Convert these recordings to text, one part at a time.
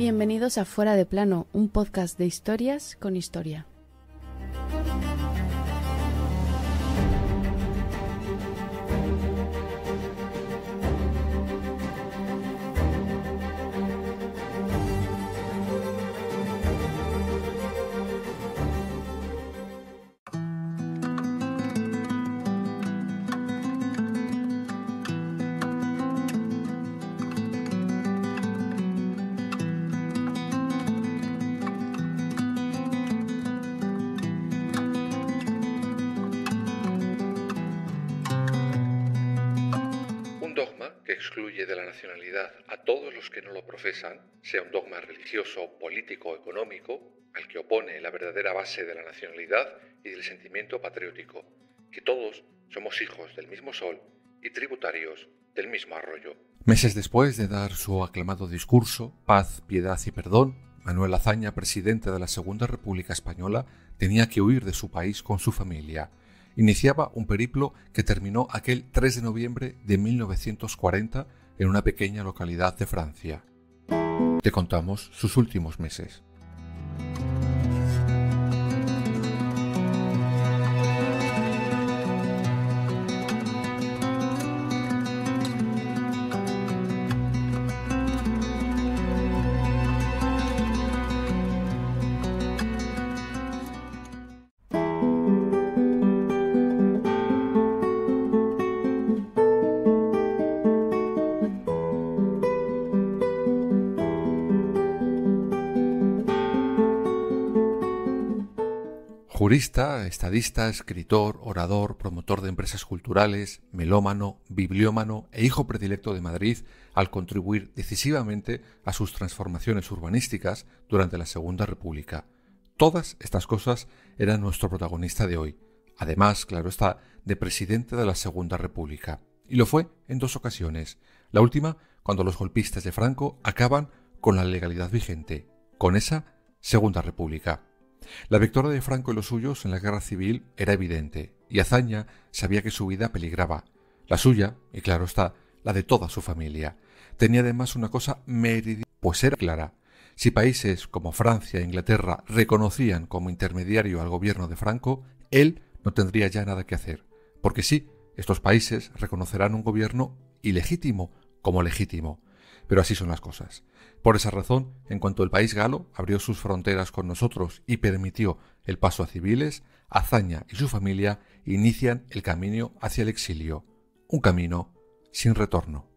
Bienvenidos a Fuera de Plano, un podcast de historias con historia. Excluye de la nacionalidad a todos los que no lo profesan, sea un dogma religioso, político o económico, al que opone la verdadera base de la nacionalidad y del sentimiento patriótico, que todos somos hijos del mismo sol y tributarios del mismo arroyo. Meses después de dar su aclamado discurso, Paz, Piedad y Perdón, Manuel Azaña, presidente de la Segunda República Española, tenía que huir de su país con su familia iniciaba un periplo que terminó aquel 3 de noviembre de 1940 en una pequeña localidad de Francia. Te contamos sus últimos meses. Jurista, estadista, escritor, orador, promotor de empresas culturales, melómano, bibliómano e hijo predilecto de Madrid, al contribuir decisivamente a sus transformaciones urbanísticas durante la Segunda República. Todas estas cosas eran nuestro protagonista de hoy. Además, claro está, de presidente de la Segunda República. Y lo fue en dos ocasiones. La última, cuando los golpistas de Franco acaban con la legalidad vigente, con esa Segunda República. La victoria de Franco y los suyos en la guerra civil era evidente, y Azaña sabía que su vida peligraba. La suya, y claro está, la de toda su familia. Tenía además una cosa meridiana, pues era clara. Si países como Francia e Inglaterra reconocían como intermediario al gobierno de Franco, él no tendría ya nada que hacer. Porque sí, estos países reconocerán un gobierno ilegítimo como legítimo. Pero así son las cosas. Por esa razón, en cuanto el país galo abrió sus fronteras con nosotros y permitió el paso a civiles, Azaña y su familia inician el camino hacia el exilio, un camino sin retorno.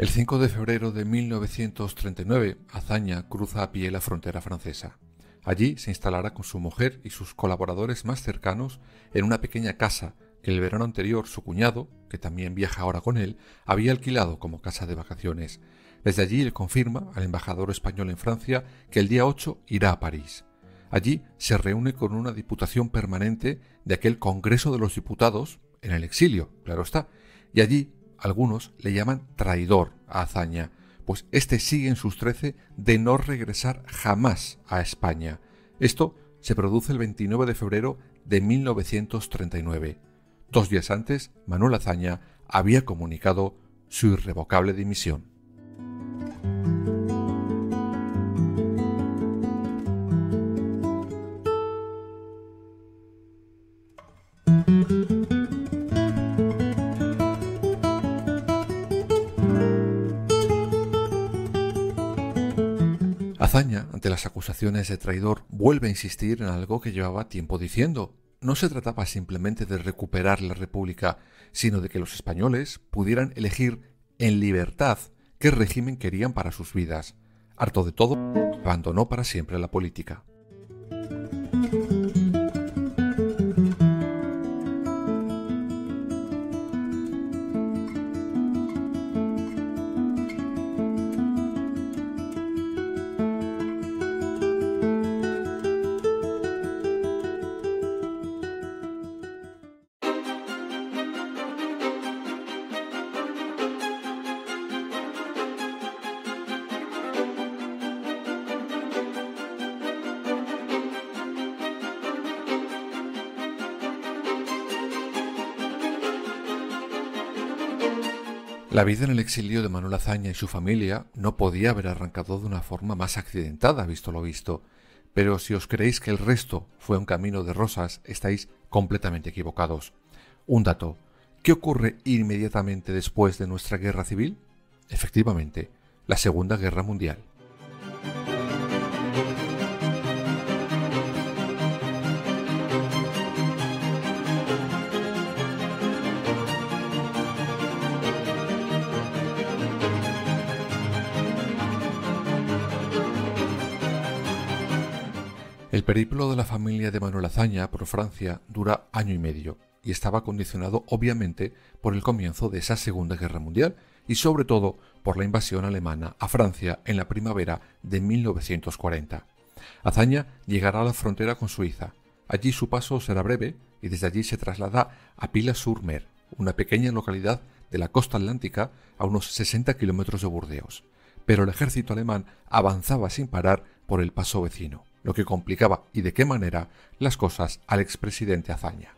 El 5 de febrero de 1939, Azaña cruza a pie la frontera francesa. Allí se instalará con su mujer y sus colaboradores más cercanos en una pequeña casa que el verano anterior su cuñado, que también viaja ahora con él, había alquilado como casa de vacaciones. Desde allí le confirma al embajador español en Francia que el día 8 irá a París. Allí se reúne con una diputación permanente de aquel Congreso de los Diputados, en el exilio, claro está, y allí algunos le llaman traidor a Azaña, pues éste sigue en sus trece de no regresar jamás a España. Esto se produce el 29 de febrero de 1939. Dos días antes, Manuel Azaña había comunicado su irrevocable dimisión. Las acusaciones de traidor, vuelve a insistir en algo que llevaba tiempo diciendo. No se trataba simplemente de recuperar la República, sino de que los españoles pudieran elegir en libertad qué régimen querían para sus vidas. Harto de todo, abandonó para siempre la política. La vida en el exilio de Manuel Azaña y su familia no podía haber arrancado de una forma más accidentada, visto lo visto. Pero si os creéis que el resto fue un camino de rosas, estáis completamente equivocados. Un dato. ¿Qué ocurre inmediatamente después de nuestra guerra civil? Efectivamente, la Segunda Guerra Mundial. Periplo de la familia de Manuel Azaña por Francia dura año y medio y estaba condicionado obviamente por el comienzo de esa Segunda Guerra Mundial y sobre todo por la invasión alemana a Francia en la primavera de 1940. Azaña llegará a la frontera con Suiza. Allí su paso será breve y desde allí se traslada a Pila-sur-Mer, una pequeña localidad de la costa atlántica a unos 60 kilómetros de Burdeos. Pero el ejército alemán avanzaba sin parar por el paso vecino lo que complicaba y de qué manera las cosas al expresidente Azaña.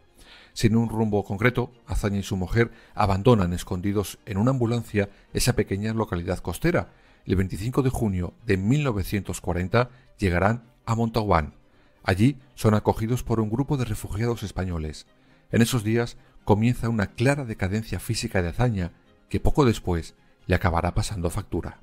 Sin un rumbo concreto, Azaña y su mujer abandonan escondidos en una ambulancia esa pequeña localidad costera. El 25 de junio de 1940 llegarán a Montauban. Allí son acogidos por un grupo de refugiados españoles. En esos días comienza una clara decadencia física de Azaña que poco después le acabará pasando factura.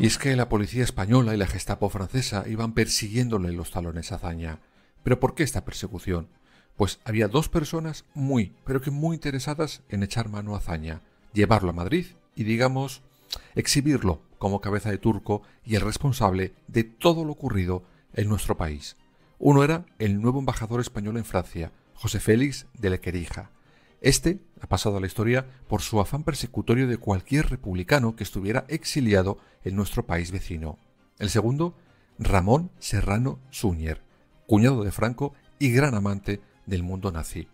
Y es que la policía española y la Gestapo francesa iban persiguiéndole los talones a Zaña. ¿Pero por qué esta persecución? Pues había dos personas muy, pero que muy interesadas en echar mano a Zaña, llevarlo a Madrid y, digamos, exhibirlo como cabeza de turco y el responsable de todo lo ocurrido en nuestro país. Uno era el nuevo embajador español en Francia, José Félix de Lequerija, este ha pasado a la historia por su afán persecutorio de cualquier republicano que estuviera exiliado en nuestro país vecino. El segundo, Ramón Serrano Súñer, cuñado de Franco y gran amante del mundo nazi.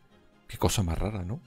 Qué cosa más rara, ¿no?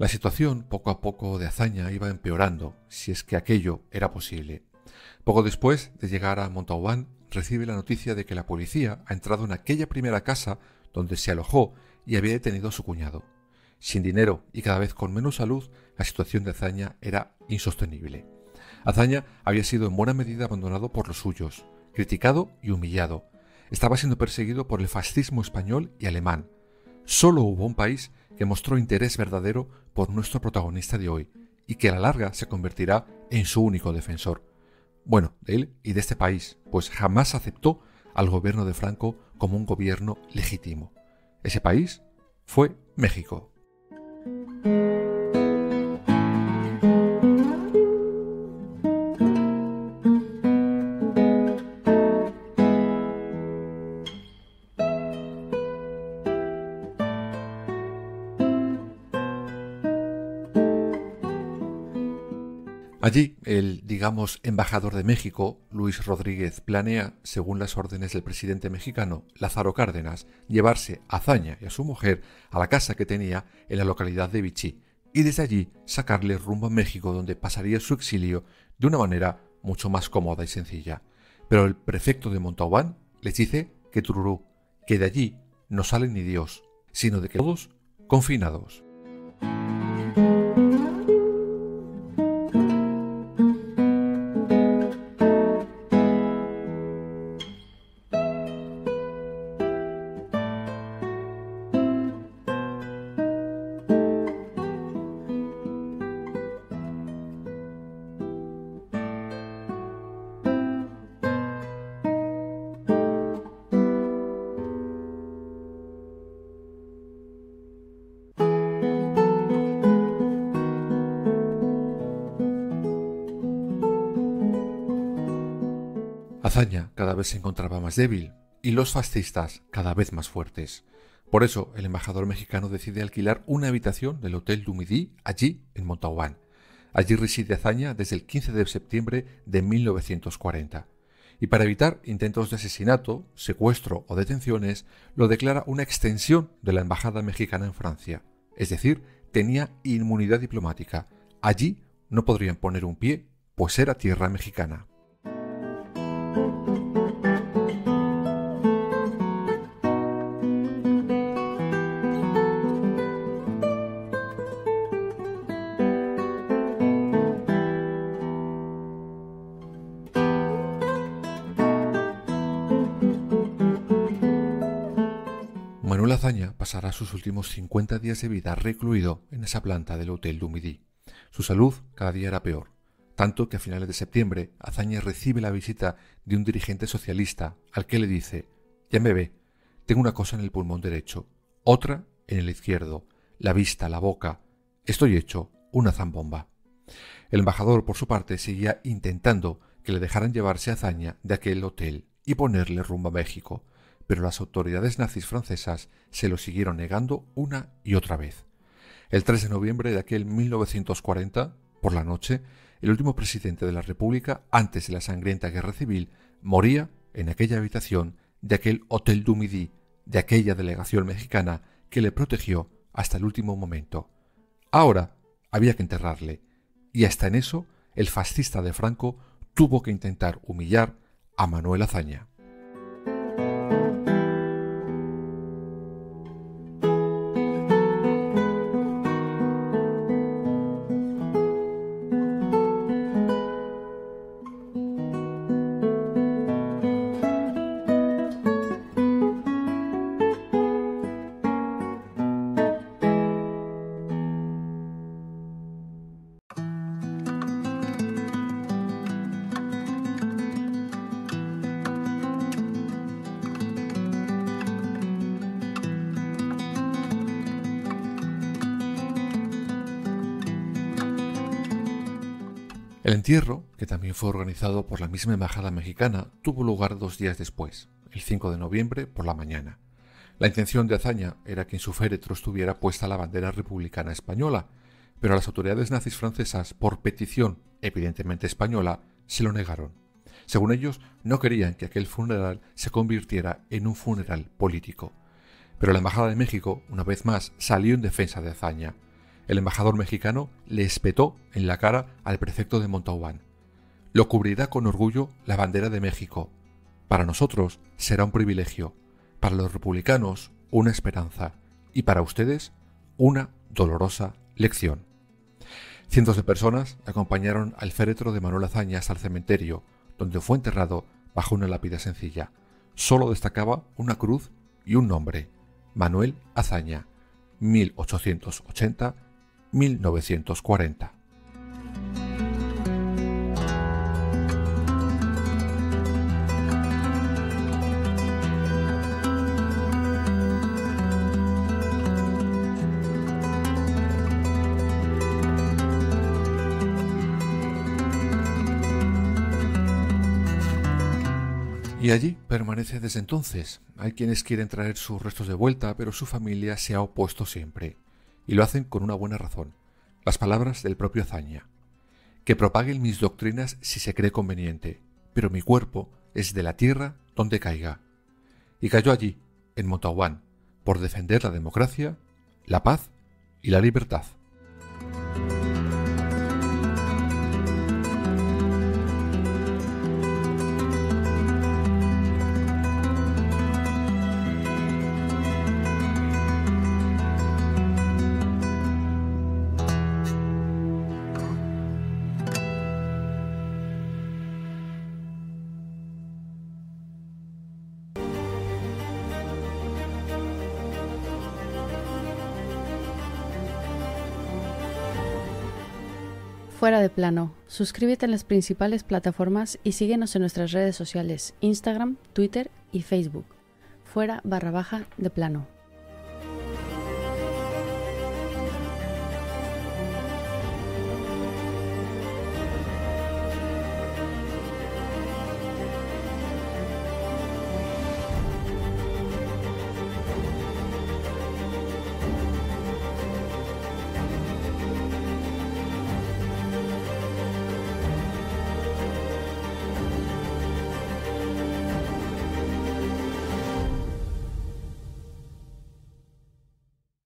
La situación poco a poco de hazaña iba empeorando, si es que aquello era posible. Poco después de llegar a Montauban, recibe la noticia de que la policía ha entrado en aquella primera casa donde se alojó y había detenido a su cuñado. Sin dinero y cada vez con menos salud, la situación de Azaña era insostenible. Azaña había sido en buena medida abandonado por los suyos, criticado y humillado. Estaba siendo perseguido por el fascismo español y alemán. Solo hubo un país que mostró interés verdadero por nuestro protagonista de hoy y que a la larga se convertirá en su único defensor. Bueno, de él y de este país, pues jamás aceptó al gobierno de Franco como un gobierno legítimo. Ese país fue México. Allí, el, digamos, embajador de México, Luis Rodríguez, planea, según las órdenes del presidente mexicano Lázaro Cárdenas, llevarse a Zaña y a su mujer a la casa que tenía en la localidad de Vichy y desde allí sacarle rumbo a México donde pasaría su exilio de una manera mucho más cómoda y sencilla. Pero el prefecto de Montauban les dice que Tururú, que de allí no sale ni Dios, sino de que todos confinados. Se encontraba más débil y los fascistas cada vez más fuertes. Por eso, el embajador mexicano decide alquilar una habitación del Hotel du Midi allí en Montauban. Allí reside Azaña desde el 15 de septiembre de 1940. Y para evitar intentos de asesinato, secuestro o detenciones, lo declara una extensión de la embajada mexicana en Francia. Es decir, tenía inmunidad diplomática. Allí no podrían poner un pie, pues era tierra mexicana. Manuel Azaña pasará sus últimos 50 días de vida recluido en esa planta del Hotel du Midi. Su salud cada día era peor, tanto que a finales de septiembre Azaña recibe la visita de un dirigente socialista al que le dice, ya me ve, tengo una cosa en el pulmón derecho, otra en el izquierdo, la vista, la boca, estoy hecho una zambomba. El embajador, por su parte, seguía intentando que le dejaran llevarse a Azaña de aquel hotel y ponerle rumbo a México, pero las autoridades nazis francesas se lo siguieron negando una y otra vez. El 3 de noviembre de aquel 1940, por la noche, el último presidente de la República, antes de la sangrienta guerra civil, moría en aquella habitación de aquel Hotel du Midi, de aquella delegación mexicana que le protegió hasta el último momento. Ahora había que enterrarle, y hasta en eso el fascista de Franco tuvo que intentar humillar a Manuel Azaña. El entierro, que también fue organizado por la misma embajada mexicana, tuvo lugar dos días después, el 5 de noviembre por la mañana. La intención de Azaña era que en su féretro estuviera puesta la bandera republicana española, pero las autoridades nazis francesas, por petición evidentemente española, se lo negaron. Según ellos, no querían que aquel funeral se convirtiera en un funeral político. Pero la Embajada de México, una vez más, salió en defensa de Azaña el embajador mexicano le espetó en la cara al prefecto de Montauban. Lo cubrirá con orgullo la bandera de México. Para nosotros será un privilegio, para los republicanos una esperanza y para ustedes una dolorosa lección. Cientos de personas acompañaron al féretro de Manuel Azaña hasta el cementerio, donde fue enterrado bajo una lápida sencilla. Solo destacaba una cruz y un nombre, Manuel Azaña, 1880 1940. Y allí permanece desde entonces. Hay quienes quieren traer sus restos de vuelta, pero su familia se ha opuesto siempre y lo hacen con una buena razón. Las palabras del propio Azaña. Que propaguen mis doctrinas si se cree conveniente, pero mi cuerpo es de la tierra donde caiga. Y cayó allí, en Montauban, por defender la democracia, la paz y la libertad. Fuera de plano, suscríbete en las principales plataformas y síguenos en nuestras redes sociales, Instagram, Twitter y Facebook. Fuera barra baja de plano.